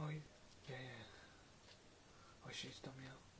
Oh, yeah, yeah. Oh, she's done me out.